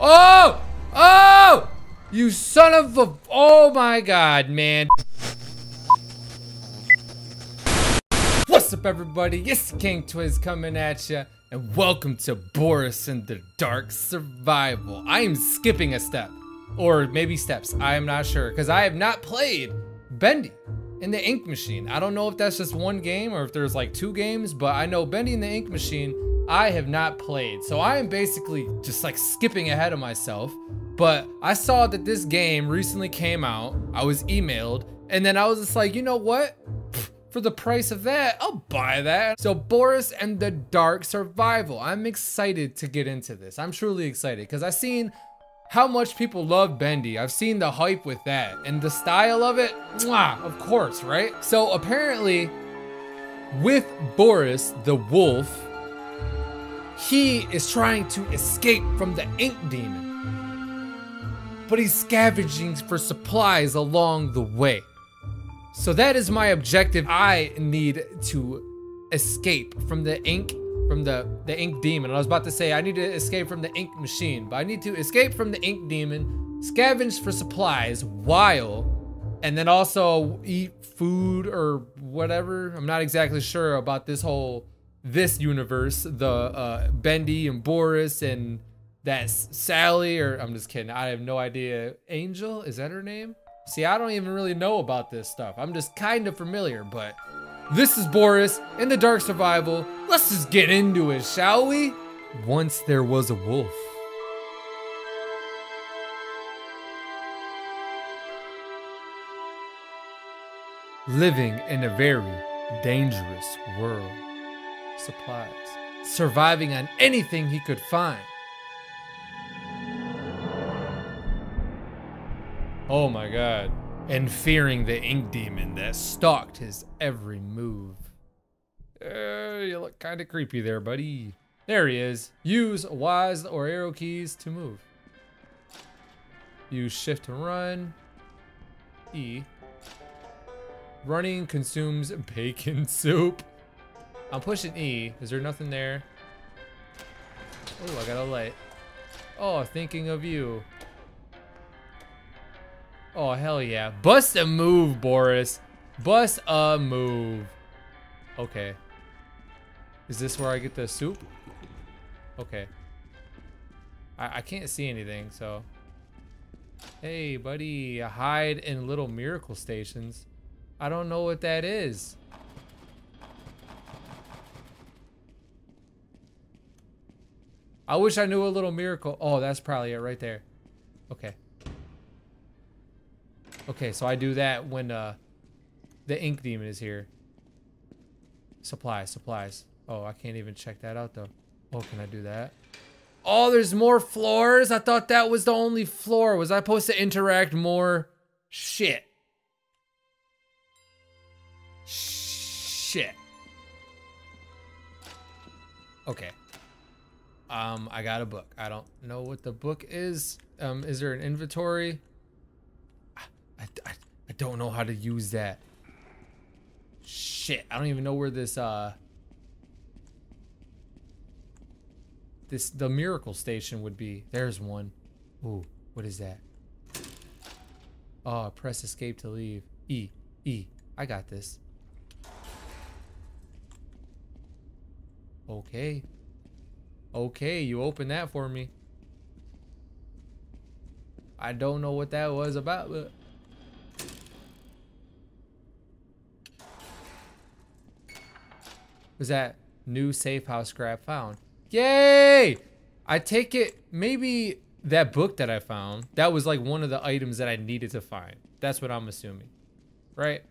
Oh! Oh! You son of a... Oh my god, man. What's up, everybody? It's King Twizz coming at you, and welcome to Boris and the Dark Survival. I am skipping a step, or maybe steps. I am not sure, because I have not played Bendy and the Ink Machine. I don't know if that's just one game or if there's like two games, but I know Bendy and the Ink Machine I have not played. So I am basically just like skipping ahead of myself. But I saw that this game recently came out. I was emailed and then I was just like, you know what? For the price of that, I'll buy that. So Boris and the Dark Survival. I'm excited to get into this. I'm truly excited because I've seen how much people love Bendy. I've seen the hype with that and the style of it, mwah, of course, right? So apparently with Boris the wolf, he is trying to escape from the ink demon, but he's scavenging for supplies along the way. So that is my objective. I need to escape from the ink from the, the ink demon. I was about to say I need to escape from the ink machine, but I need to escape from the ink demon, scavenge for supplies while, and then also eat food or whatever. I'm not exactly sure about this whole this universe, the uh, Bendy and Boris and that Sally, or I'm just kidding. I have no idea. Angel, is that her name? See, I don't even really know about this stuff. I'm just kind of familiar, but this is Boris and the Dark Survival. Let's just get into it, shall we? Once there was a wolf. Living in a very dangerous world supplies, surviving on anything he could find. Oh my god. And fearing the ink demon that stalked his every move. Uh, you look kind of creepy there, buddy. There he is. Use WASD or arrow keys to move. Use shift to run. E. Running consumes bacon soup. I'm pushing E. Is there nothing there? Oh, I got a light. Oh, thinking of you. Oh, hell yeah. Bust a move, Boris. Bust a move. Okay. Is this where I get the soup? Okay. I, I can't see anything, so. Hey, buddy. Hide in little miracle stations. I don't know what that is. I wish I knew a little miracle. Oh, that's probably it right there. Okay. Okay, so I do that when uh, the ink demon is here. Supplies, supplies. Oh, I can't even check that out though. Oh, can I do that? Oh, there's more floors? I thought that was the only floor. Was I supposed to interact more? Shit. Shit. Okay. Um, I got a book. I don't know what the book is. Um, is there an inventory? I, I, I don't know how to use that. Shit, I don't even know where this, uh... This, the miracle station would be. There's one. Ooh, what is that? Oh, press escape to leave. E, E. I got this. Okay. Okay, you opened that for me. I don't know what that was about, but... Was that new safe house scrap found? Yay! I take it, maybe that book that I found, that was like one of the items that I needed to find. That's what I'm assuming, right?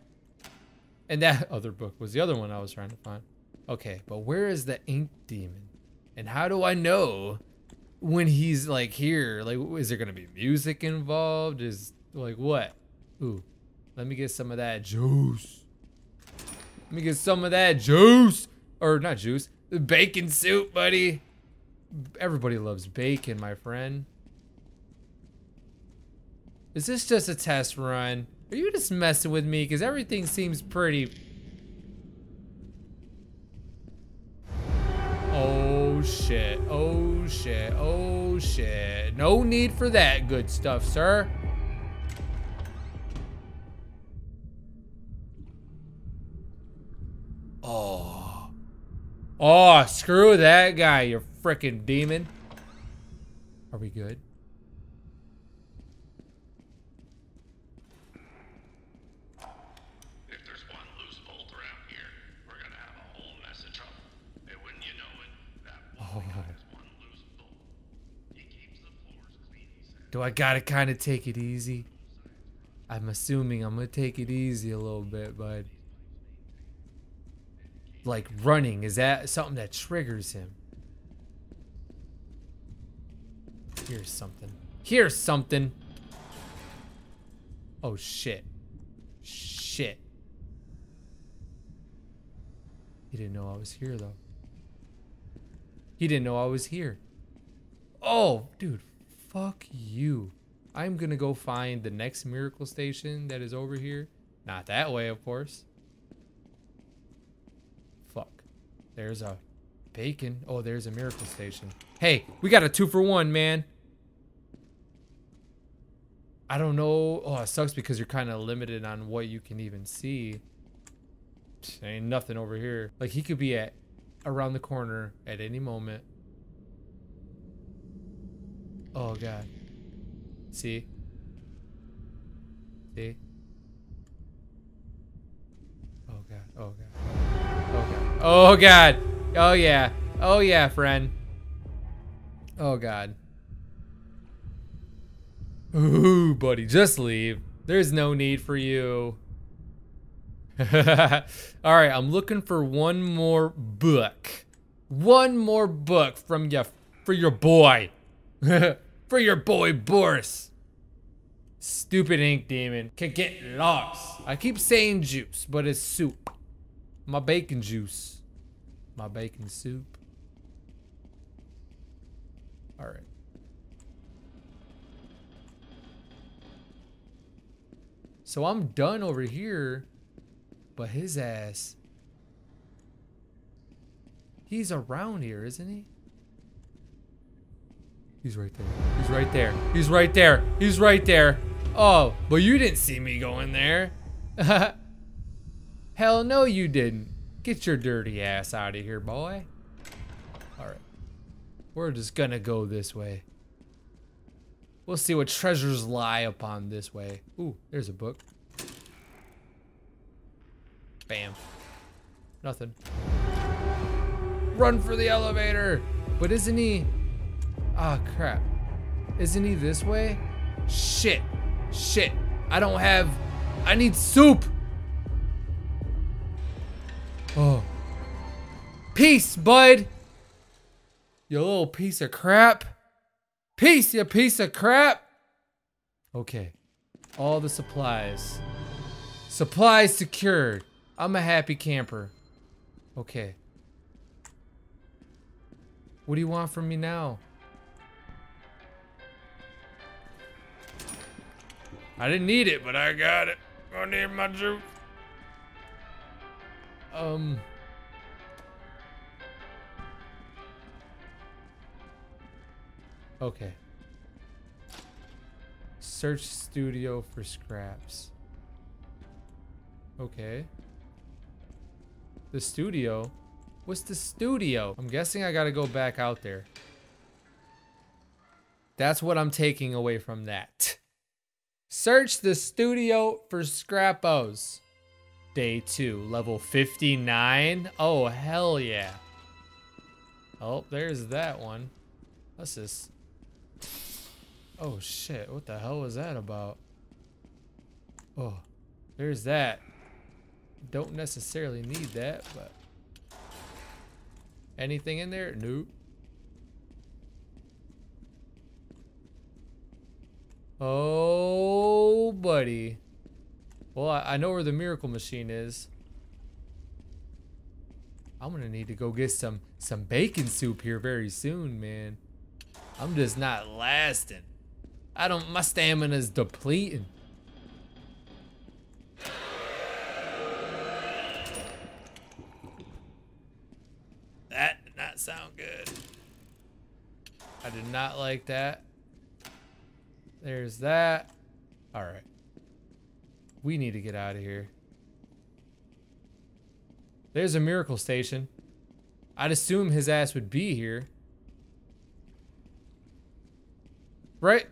And that other book was the other one I was trying to find. Okay, but where is the ink demon? And how do I know when he's like here? Like, is there gonna be music involved? Is like what? Ooh, let me get some of that juice. Let me get some of that juice. Or not juice, bacon soup, buddy. Everybody loves bacon, my friend. Is this just a test run? Are you just messing with me? Because everything seems pretty shit. Oh shit. Oh shit. No need for that good stuff, sir. Oh. Oh, screw that guy, you freaking demon. Are we good? If there's one loose bolt around here, we're gonna have a whole mess of trouble. And when you know it, that one guy has one loose bolt. He keeps the floors clean, he said. Do I gotta kind of take it easy? I'm assuming I'm gonna take it easy a little bit, bud. Like running, is that something that triggers him? Here's something. Here's something. Oh shit. Shit. He didn't know I was here though. He didn't know I was here. Oh, dude, fuck you. I'm gonna go find the next miracle station that is over here. Not that way, of course. Fuck. There's a bacon. Oh, there's a miracle station. Hey, we got a two for one, man. I don't know. Oh, it sucks because you're kind of limited on what you can even see. Psh, Ain't nothing over here. Like he could be at around the corner at any moment. Oh god. See? See? Oh god. Oh god. Oh god. Oh god. Oh yeah. Oh yeah, friend. Oh god. Ooh, buddy, just leave. There's no need for you. All right, I'm looking for one more book. One more book from ya for your boy. for your boy Boris. Stupid ink demon can get lost. I keep saying juice, but it's soup. My bacon juice. My bacon soup. All right. So I'm done over here, but his ass. He's around here, isn't he? He's right there. He's right there. He's right there. He's right there. Oh, but you didn't see me going there. Hell no, you didn't. Get your dirty ass out of here, boy. All right. We're just gonna go this way. We'll see what treasures lie upon this way. Ooh, there's a book. Bam. Nothing. Run for the elevator! But isn't he... Ah, crap. Isn't he this way? Shit. Shit. I don't have... I need soup! Oh. Peace, bud! You little piece of crap. Peace, you piece of crap! Okay. All the supplies. Supplies secured. I'm a happy camper. Okay. What do you want from me now? I didn't need it, but I got it. I need my juice. Um. Okay. Search studio for scraps. Okay. The studio? What's the studio? I'm guessing I gotta go back out there. That's what I'm taking away from that. Search the studio for scrappos. Day two, level 59. Oh, hell yeah. Oh, there's that one. What's this? Oh shit, what the hell was that about? Oh, there's that. Don't necessarily need that, but. Anything in there? Nope. Oh, buddy. Well, I, I know where the miracle machine is. I'm gonna need to go get some some bacon soup here very soon, man. I'm just not lasting. I don't. My stamina's depleting. That did not sound good. I did not like that. There's that. All right. We need to get out of here. There's a miracle station. I'd assume his ass would be here. Right?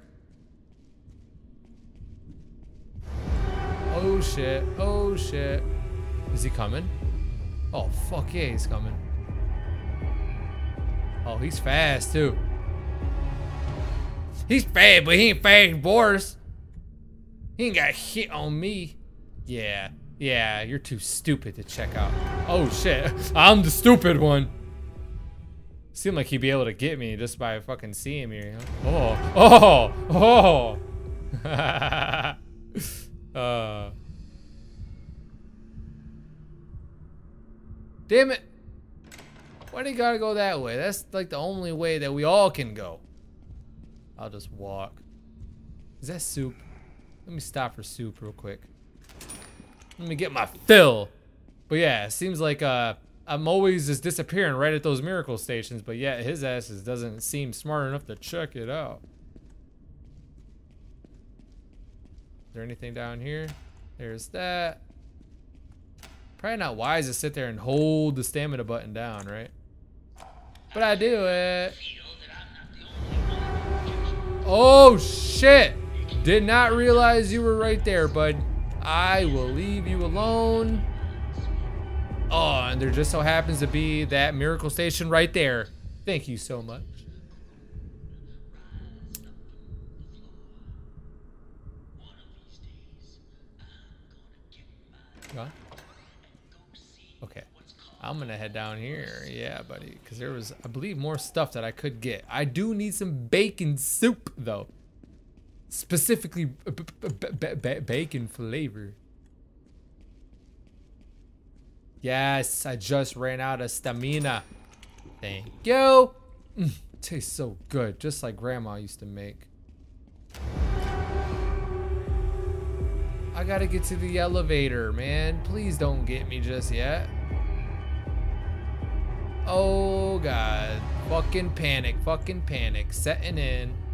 Oh shit. Oh shit. Is he coming? Oh fuck yeah, he's coming. Oh, he's fast too. He's fast, but he ain't fast Boris. He ain't got hit on me. Yeah. Yeah, you're too stupid to check out. Oh shit, I'm the stupid one. Seemed like he'd be able to get me just by fucking seeing me. Oh, oh, oh. uh. Damn it. Why do you gotta go that way? That's like the only way that we all can go. I'll just walk. Is that soup? Let me stop for soup real quick. Let me get my fill. But yeah, it seems like uh, I'm always just disappearing right at those miracle stations, but yet his ass doesn't seem smart enough to check it out. Is there anything down here? There's that. Probably not wise to sit there and hold the stamina button down, right? But I do it. Oh, shit. Did not realize you were right there, bud. I will leave you alone. Oh, and there just so happens to be that miracle station right there. Thank you so much. What? Okay. I'm gonna head down here. Yeah, buddy. Because there was, I believe, more stuff that I could get. I do need some bacon soup, though. Specifically, bacon flavor. Yes, I just ran out of stamina. Thank you. Mm, tastes so good, just like grandma used to make. I gotta get to the elevator, man. Please don't get me just yet. Oh, God. Fucking panic, fucking panic. Setting in.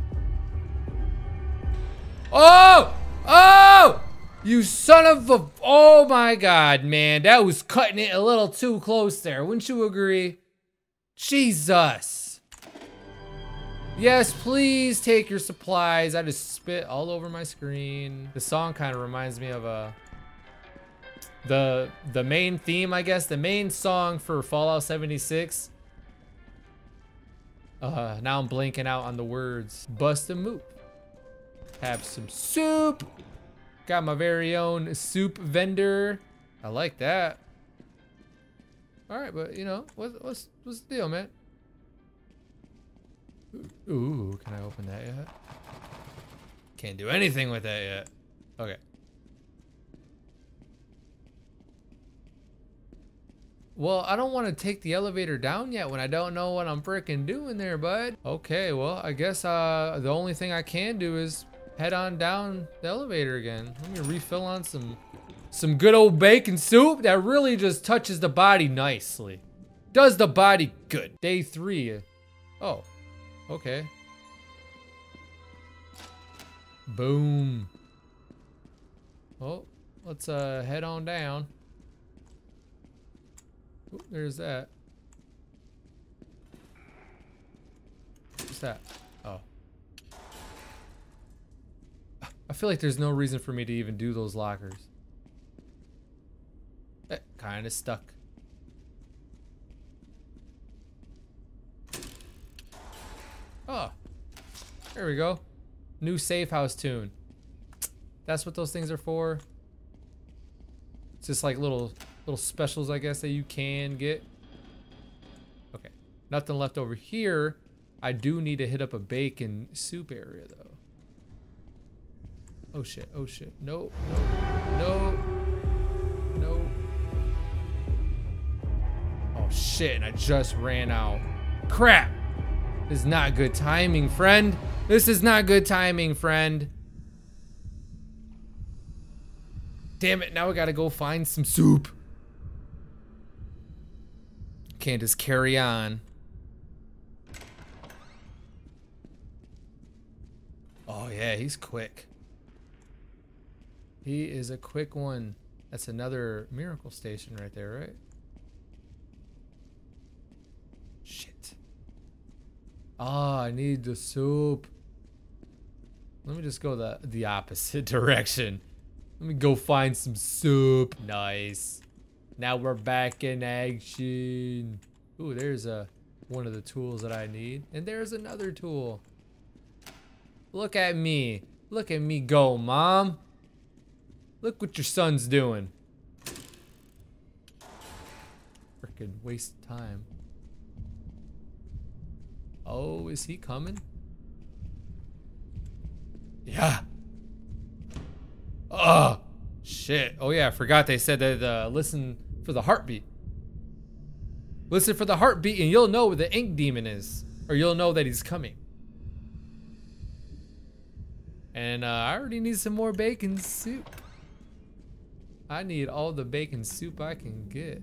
Oh! Oh! You son of a... Oh my god, man. That was cutting it a little too close there. Wouldn't you agree? Jesus. Yes, please take your supplies. I just spit all over my screen. The song kind of reminds me of a... Uh, the the main theme, I guess. The main song for Fallout 76. Uh, now I'm blanking out on the words. Bust a move. Have some soup. Got my very own soup vendor. I like that. All right, but you know, what, what's what's the deal, man? Ooh, can I open that yet? Can't do anything with that yet. Okay. Well, I don't want to take the elevator down yet when I don't know what I'm freaking doing there, bud. Okay, well, I guess uh, the only thing I can do is head on down the elevator again. Let me refill on some some good old bacon soup that really just touches the body nicely. Does the body good. Day three. Oh, okay. Boom. Oh, let's uh, head on down. There's that. What's that? I feel like there's no reason for me to even do those lockers. Eh, kind of stuck. Oh, there we go. New safe house tune. That's what those things are for. It's just like little little specials, I guess, that you can get. Okay, nothing left over here. I do need to hit up a bacon soup area though. Oh shit, oh shit. No, no, no, no. Oh shit, and I just ran out. Crap! This is not good timing, friend. This is not good timing, friend. Damn it, now I gotta go find some soup. Can't just carry on. Oh yeah, he's quick. He is a quick one. That's another miracle station right there, right? Shit. Ah, I need the soup. Let me just go the the opposite direction. Let me go find some soup. Nice. Now we're back in action. Ooh, there's a one of the tools that I need. And there's another tool. Look at me. Look at me go, mom. Look what your son's doing. Freaking waste time. Oh, is he coming? Yeah. Oh, shit. Oh, yeah, I forgot they said that uh, listen for the heartbeat. Listen for the heartbeat and you'll know where the ink demon is. Or you'll know that he's coming. And uh, I already need some more bacon soup. I need all the bacon soup I can get.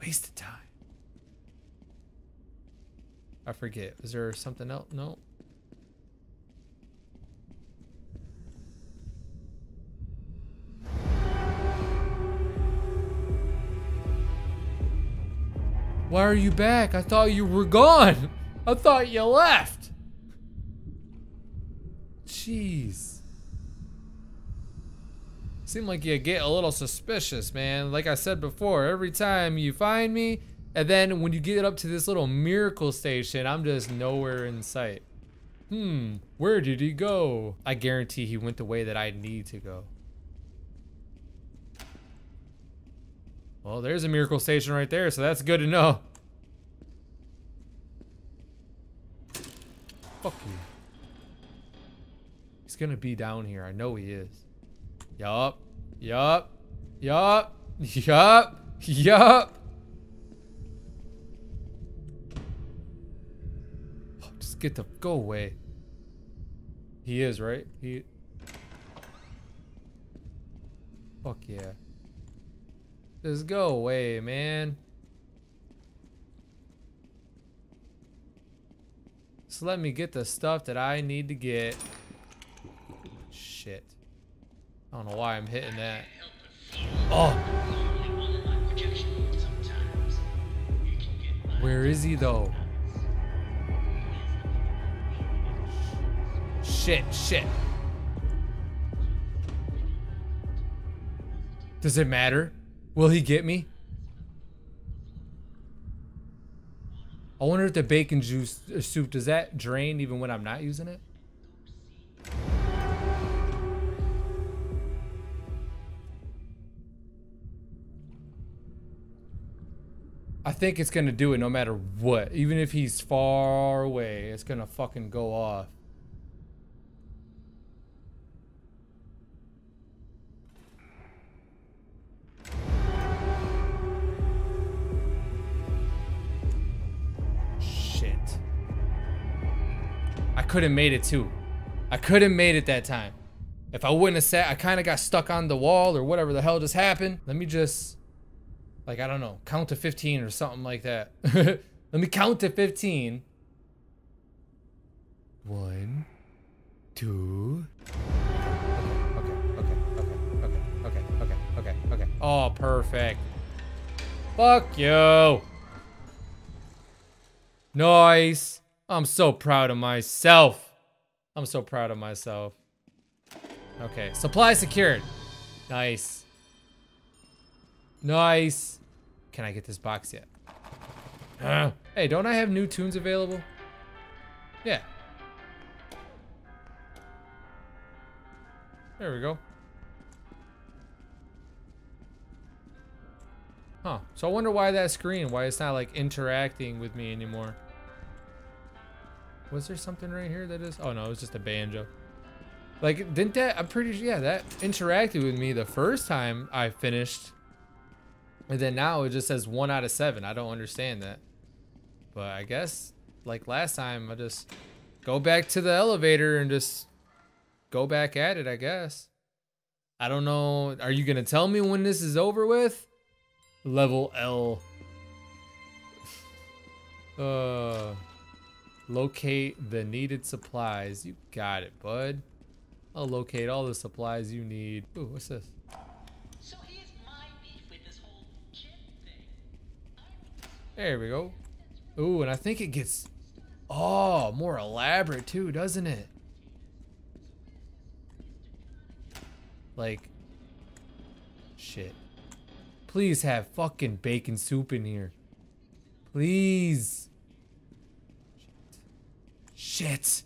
Waste of time. I forget. Is there something else? No. Why are you back? I thought you were gone. I thought you left. Jeez. Seem like you get a little suspicious, man. Like I said before, every time you find me, and then when you get up to this little miracle station, I'm just nowhere in sight. Hmm, where did he go? I guarantee he went the way that I need to go. Well, there's a miracle station right there, so that's good to know. Fuck you. He's gonna be down here. I know he is. Yup. Yup. Yup. Yup. Yup. Oh, just get the go away. He is, right? He Fuck yeah. Just go away, man. Just let me get the stuff that I need to get. Shit. I don't know why I'm hitting that. Oh! Where is he though? Shit, shit. Does it matter? Will he get me? I wonder if the bacon juice uh, soup, does that drain even when I'm not using it? I think it's gonna do it no matter what. Even if he's far away, it's gonna fucking go off. Shit. I could have made it too. I could have made it that time. If I wouldn't have sat, I kind of got stuck on the wall or whatever the hell just happened. Let me just, like, I don't know, count to 15 or something like that. Let me count to 15. One, two. Okay, okay, okay, okay, okay, okay, okay, okay. Oh, perfect. Fuck you. Nice. I'm so proud of myself. I'm so proud of myself. Okay, supply secured. Nice. Nice. Can I get this box yet? Uh, hey, don't I have new tunes available? Yeah. There we go. Huh. So I wonder why that screen, why it's not like interacting with me anymore. Was there something right here that is? Oh no, it was just a banjo. Like, didn't that, I'm pretty sure, yeah, that interacted with me the first time I finished. And then now it just says one out of seven. I don't understand that. But I guess, like last time, I just go back to the elevator and just go back at it, I guess. I don't know. Are you going to tell me when this is over with? Level L. Uh... Locate the needed supplies. You got it, bud. I'll locate all the supplies you need. Ooh, what's this? There we go. Ooh, and I think it gets, oh, more elaborate too, doesn't it? Like, shit. Please have fucking bacon soup in here. Please. Shit.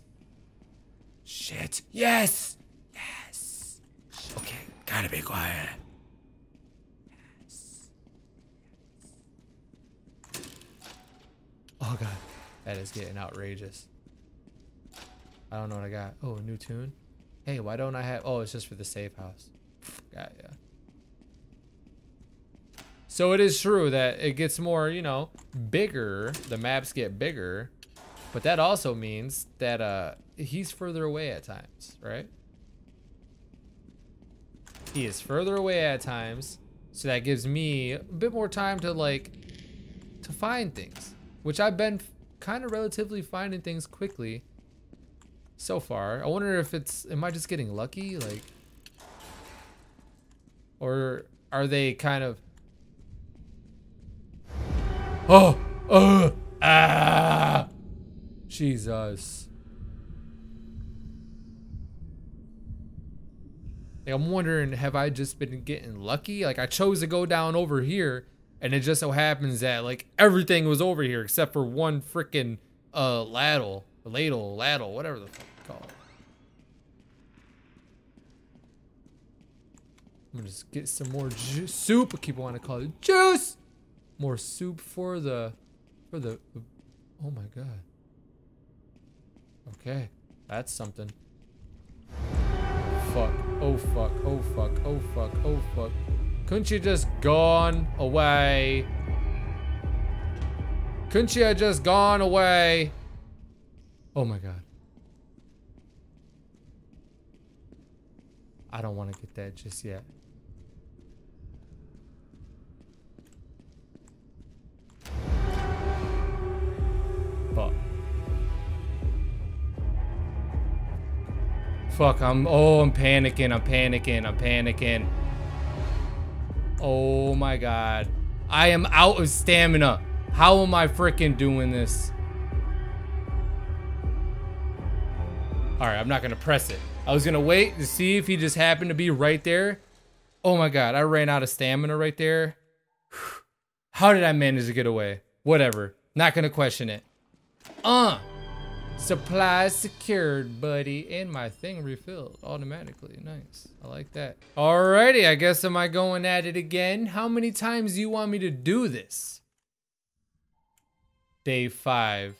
Shit. Yes. Yes. Okay, gotta be quiet. Oh god, that is getting outrageous. I don't know what I got. Oh, a new tune. Hey, why don't I have? Oh, it's just for the safe house. Got ya. So it is true that it gets more, you know, bigger. The maps get bigger, but that also means that uh he's further away at times, right? He is further away at times, so that gives me a bit more time to like to find things, which I've been kind of relatively finding things quickly so far. I wonder if it's am I just getting lucky like or are they kind of Oh, oh, ah, Jesus. Like, I'm wondering, have I just been getting lucky? Like, I chose to go down over here, and it just so happens that, like, everything was over here except for one freaking, uh, ladle, ladle, ladle, whatever the fuck you call it. I'm gonna just get some more ju- soup. I keep wanting to call it juice. More soup for the, for the, oh my god. Okay, that's something. Fuck, oh fuck, oh fuck, oh fuck, oh fuck. Couldn't you just gone away? Couldn't you have just gone away? Oh my god. I don't want to get that just yet. Fuck. Fuck, I'm, oh, I'm panicking, I'm panicking, I'm panicking. Oh my god. I am out of stamina. How am I freaking doing this? Alright, I'm not gonna press it. I was gonna wait to see if he just happened to be right there. Oh my god, I ran out of stamina right there. How did I manage to get away? Whatever. Not gonna question it. Uh. Supplies secured, buddy. And my thing refilled automatically. Nice. I like that. Alrighty, I guess am I going at it again? How many times do you want me to do this? Day 5.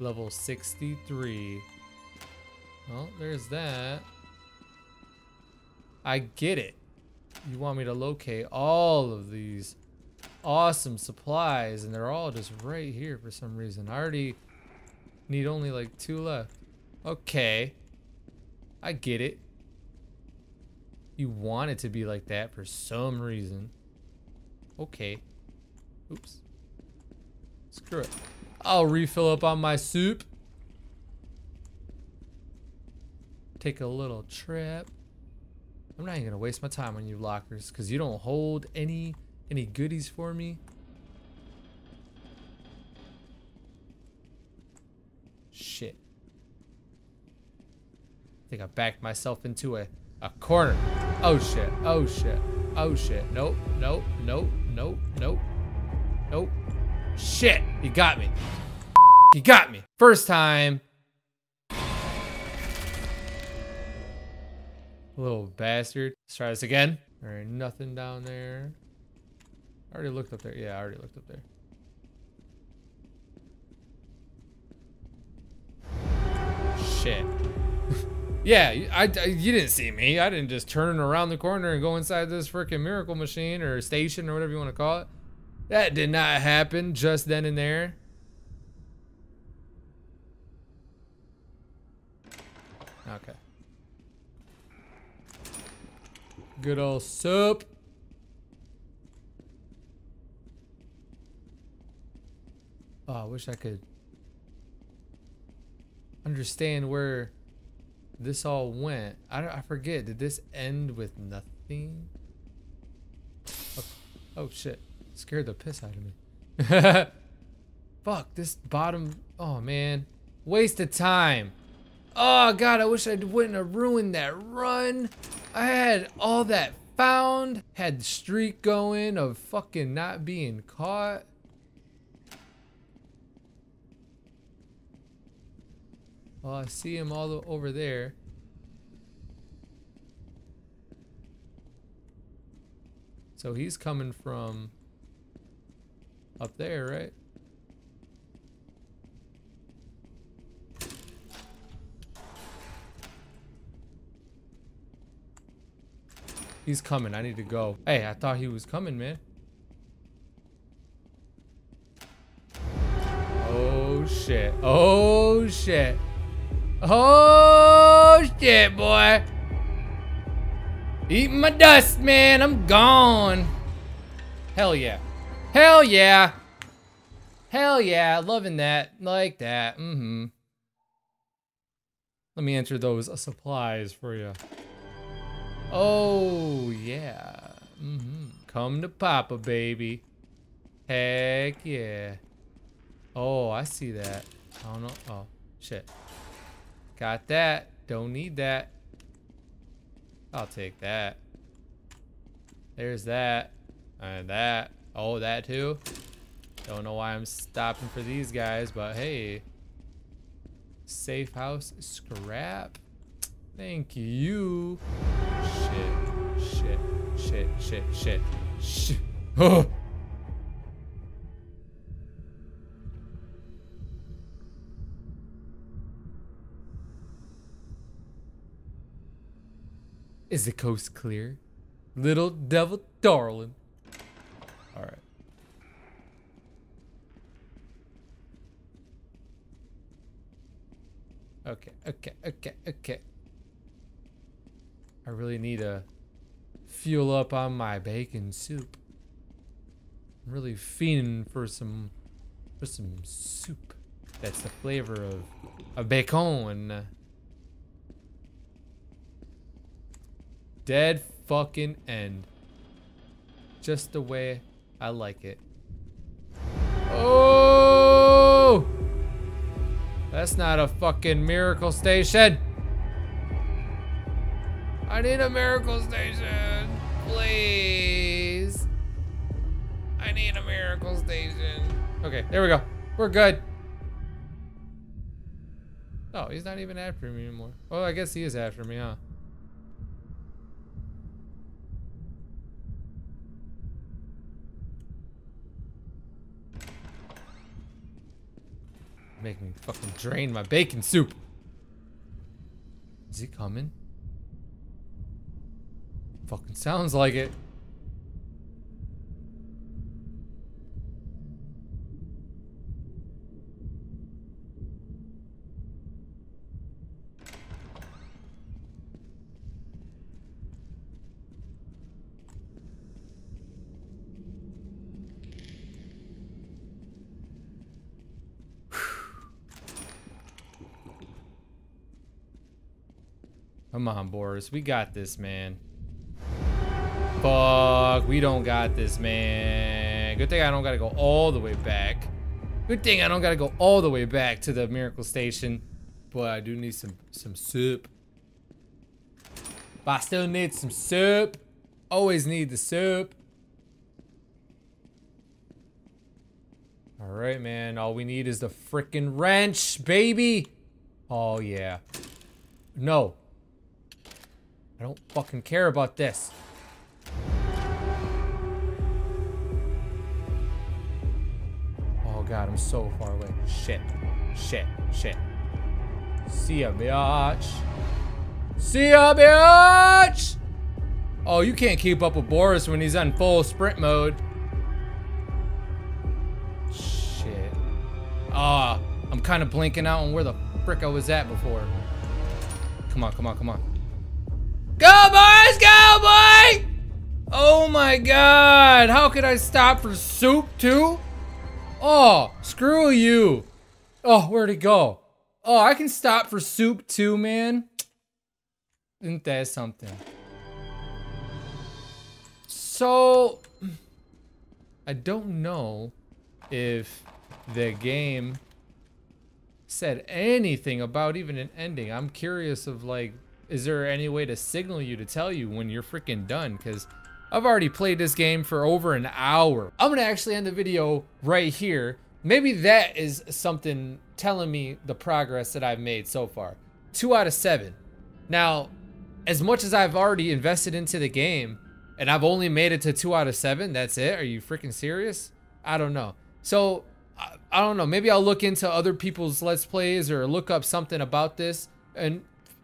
Level 63. Well, there's that. I get it. You want me to locate all of these awesome supplies and they're all just right here for some reason. I already need only like two left. Okay. I get it. You want it to be like that for some reason. Okay. Oops. Screw it. I'll refill up on my soup. Take a little trip. I'm not even gonna waste my time on you lockers because you don't hold any any goodies for me? Shit. I think I backed myself into a, a corner. Oh shit, oh shit, oh shit. Nope, nope, nope, nope, nope, nope. Shit, he got me. He got me. First time. Little bastard. Let's try this again. There ain't nothing down there. I already looked up there. Yeah, I already looked up there. Shit. yeah, I, I, you didn't see me. I didn't just turn around the corner and go inside this freaking miracle machine or station or whatever you want to call it. That did not happen just then and there. Okay. Good old soup. Oh, I wish I could. Understand where this all went. I, I forget. Did this end with nothing? Oh, oh shit. Scared the piss out of me. Fuck, this bottom. Oh man. Waste of time. Oh god, I wish I wouldn't have ruined that run. I had all that found, had the streak going of fucking not being caught. Well, I see him all the, over there. So he's coming from up there, right? He's coming. I need to go. Hey, I thought he was coming, man. Oh, shit. Oh, shit. Oh, shit, boy. Eating my dust, man. I'm gone. Hell yeah. Hell yeah. Hell yeah. Loving that. Like that. Mm-hmm. Let me enter those supplies for you. Oh, yeah. Mm-hmm. Come to Papa, baby. Heck yeah. Oh, I see that. I don't know. Oh, shit. Got that. Don't need that. I'll take that. There's that. And that. Oh, that too. Don't know why I'm stopping for these guys, but hey. Safe house scrap. Thank you. Shit, shit, shit, shit, shit, shit. Oh. Is the coast clear? Little devil darling. All right. Okay, okay, okay, okay. I really need to fuel up on my bacon soup. I'm really fiending for some for some soup. That's the flavor of of bacon. Dead fucking end. Just the way I like it. Oh! That's not a fucking miracle station. I need a miracle station. Please. I need a miracle station. Okay, there we go. We're good. Oh, he's not even after me anymore. Oh, I guess he is after me, huh? Make me fucking drain my bacon soup. Is he coming? Fucking sounds like it. Come on, Boris. We got this, man. Fuck. We don't got this, man. Good thing I don't gotta go all the way back. Good thing I don't gotta go all the way back to the Miracle Station. But I do need some, some soup. But I still need some soup. Always need the soup. Alright, man. All we need is the freaking wrench, baby. Oh, yeah. No. I don't fucking care about this. Oh god, I'm so far away. Shit. Shit. Shit. See ya, bitch. See ya, bitch! Oh, you can't keep up with Boris when he's on full sprint mode. Shit. Ah, oh, I'm kind of blinking out on where the frick I was at before. Come on, come on, come on. Go, boys! Go, boy! Oh my god! How could I stop for soup, too? Oh, screw you. Oh, where'd he go? Oh, I can stop for soup too, man. Isn't that something? So, I don't know if the game said anything about even an ending. I'm curious of like, is there any way to signal you to tell you when you're freaking done? Because I've already played this game for over an hour. I'm gonna actually end the video right here. Maybe that is something telling me the progress that I've made so far. Two out of seven. Now, as much as I've already invested into the game, and I've only made it to two out of seven, that's it? Are you freaking serious? I don't know. So, I, I don't know. Maybe I'll look into other people's Let's Plays or look up something about this and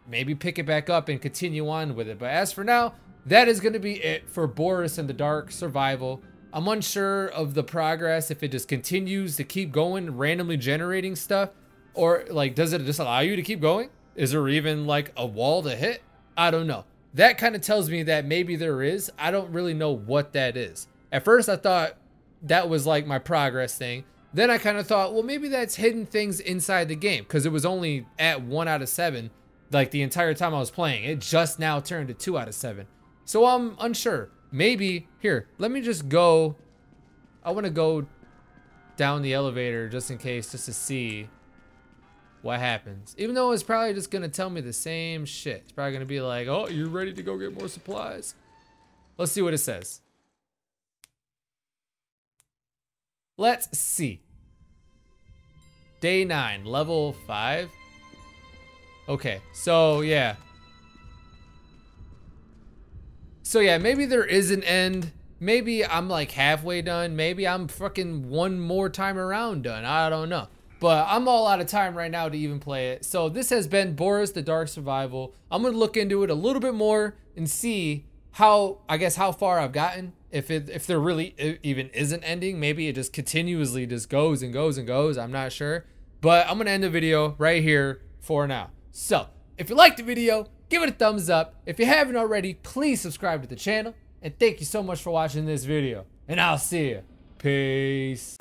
maybe pick it back up and continue on with it. But as for now, that is going to be it for Boris and the Dark Survival. I'm unsure of the progress if it just continues to keep going, randomly generating stuff, or like, does it just allow you to keep going? Is there even like a wall to hit? I don't know. That kind of tells me that maybe there is. I don't really know what that is. At first, I thought that was like my progress thing. Then I kind of thought, well, maybe that's hidden things inside the game because it was only at one out of seven like the entire time I was playing. It just now turned to two out of seven. So I'm unsure. Maybe, here, let me just go. I want to go down the elevator just in case, just to see what happens. Even though it's probably just to tell me the same shit. It's probably to be like, oh, you're ready to go get more supplies. Let's see what it says. Let's see. Day nine, level five. Okay, so yeah. So yeah, maybe there is an end. Maybe I'm like halfway done. Maybe I'm fucking one more time around done. I don't know. But I'm all out of time right now to even play it. So this has been Boris the Dark Survival. I'm going to look into it a little bit more and see how, I guess, how far I've gotten. If it, if there really even isn't ending, maybe it just continuously just goes and goes and goes. I'm not sure. But I'm going to end the video right here for now. So, if you liked the video, give it a thumbs up. If you haven't already, please subscribe to the channel. And thank you so much for watching this video. And I'll see you. Peace.